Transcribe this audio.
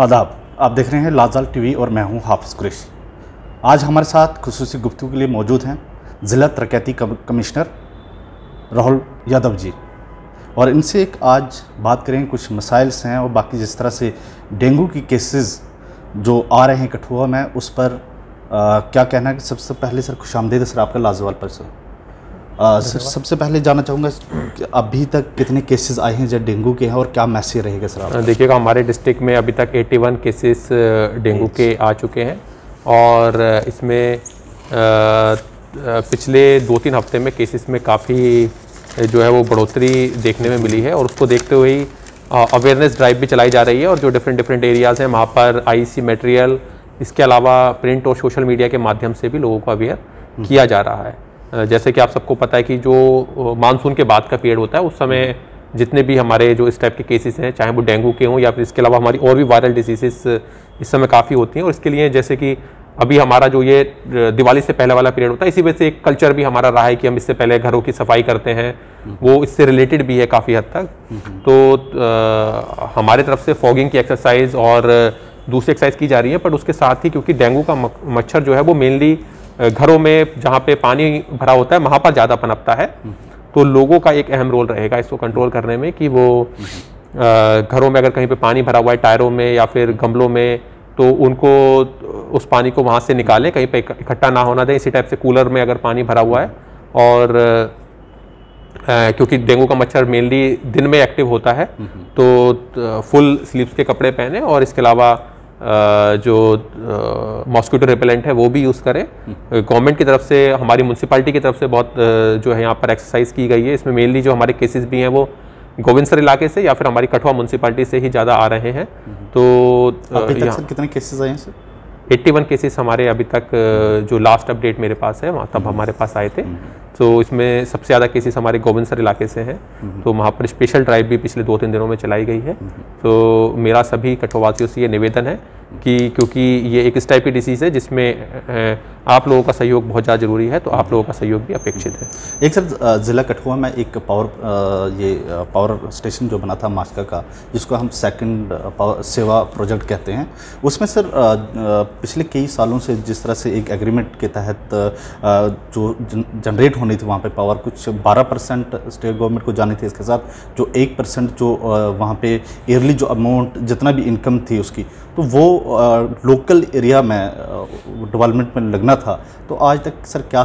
आदाब आप देख रहे हैं लाजाल टीवी और मैं हूँ हाफिज़ कुरेश। आज हमारे साथ खसूसी गुफ्तु के लिए मौजूद हैं ज़िला तरक्याती कमिश्नर राहुल यादव जी। और इनसे एक आज बात करें कुछ मसाइल्स हैं और बाकी जिस तरह से डेंगू की केसेस जो आ रहे हैं कठुआ में उस पर आ, क्या कहना है? कि सबसे पहले सर खुश आमदेद सर आपका लाजवाल पर सर आ, सर सबसे पहले जानना चाहूँगा अभी तक कितने केसेस आए हैं जो डेंगू के हैं और क्या मैसेज रहेगा सर आप देखिएगा हमारे डिस्ट्रिक्ट में अभी तक 81 केसेस डेंगू के आ चुके हैं और इसमें पिछले दो तीन हफ़्ते में केसेस में काफ़ी जो है वो बढ़ोतरी देखने में मिली है और उसको देखते हुए ही अवेयरनेस ड्राइव भी चलाई जा रही है और जो डिफरेंट डिफरेंट एरियाज़ हैं वहाँ पर आईसी मटेरियल इसके अलावा प्रिंट और सोशल मीडिया के माध्यम से भी लोगों को अवेयर किया जा रहा है। जैसे कि आप सबको पता है कि जो मानसून के बाद का पीरियड होता है उस समय जितने भी हमारे जो इस टाइप के केसेस हैं चाहे वो डेंगू के हों या फिर इसके अलावा हमारी और भी वायरल डिजीजेस इस समय काफ़ी होती हैं। और इसके लिए जैसे कि अभी हमारा जो ये दिवाली से पहले वाला पीरियड होता है इसी वजह से एक कल्चर भी हमारा रहा है कि हम इससे पहले घरों की सफ़ाई करते हैं। वो इससे रिलेटेड भी है काफ़ी हद तक। तो अ, हमारे तरफ़ से फॉगिंग की एक्सरसाइज और दूसरी एक्सरसाइज की जा रही है बट उसके साथ ही क्योंकि डेंगू का मच्छर जो है वो मेनली घरों में जहाँ पे पानी भरा होता है वहाँ पर ज़्यादा पनपता है। तो लोगों का एक अहम रोल रहेगा इसको कंट्रोल करने में कि वो घरों में अगर कहीं पे पानी भरा हुआ है टायरों में या फिर गमलों में तो उनको उस पानी को वहाँ से निकालें कहीं पे इकट्ठा ना होना दें। इसी टाइप से कूलर में अगर पानी भरा हुआ है और अ, क्योंकि डेंगू का मच्छर मेनली दिन में एक्टिव होता है तो फुल स्लीव्स के कपड़े पहने और इसके अलावा जो मॉस्किटो रिपेलेंट है वो भी यूज़ करें। गवर्नमेंट की तरफ़ से हमारी म्यूनसिपाली की तरफ़ से बहुत जो है यहाँ पर एक्सरसाइज की गई है। इसमें मेनली जो हमारे केसेस भी हैं वो गोविंदसर इलाके से या फिर हमारी कठुआ म्यूनसिपाली से ही ज़्यादा आ रहे हैं। तो अभी तक कितने केसेस आए हैं सर 81 केसेस हमारे अभी तक जो लास्ट अपडेट मेरे पास है वहाँ तब हमारे पास आए थे। तो इसमें सबसे ज़्यादा केसेस हमारे गोविंदसर इलाके से हैं। तो वहाँ पर स्पेशल ड्राइव भी पिछले दो तीन दिनों में चलाई गई है। तो मेरा सभी कठोवासियों से ये निवेदन है कि क्योंकि ये एक इस टाइप की डिसीज़ है जिसमें आप लोगों का सहयोग बहुत ज़्यादा ज़रूरी है तो आप लोगों का सहयोग भी अपेक्षित है। एक सर ज़िला कठुआ में एक पावर ये पावर स्टेशन जो बना था मास्का का जिसको हम सेकंड पावर सेवा प्रोजेक्ट कहते हैं उसमें सर पिछले कई सालों से जिस तरह से एक एग्रीमेंट के तहत जो जन, जनरेट होनी थी वहाँ पर पावर कुछ 12 परसेंट स्टेट गवर्नमेंट को जानी थी इसके साथ जो एक परसेंट जो वहाँ पर ईयरली जो अमाउंट जितना भी इनकम थी उसकी तो वो लोकल एरिया में डेवलपमेंट में लगना था तो आज तक सर क्या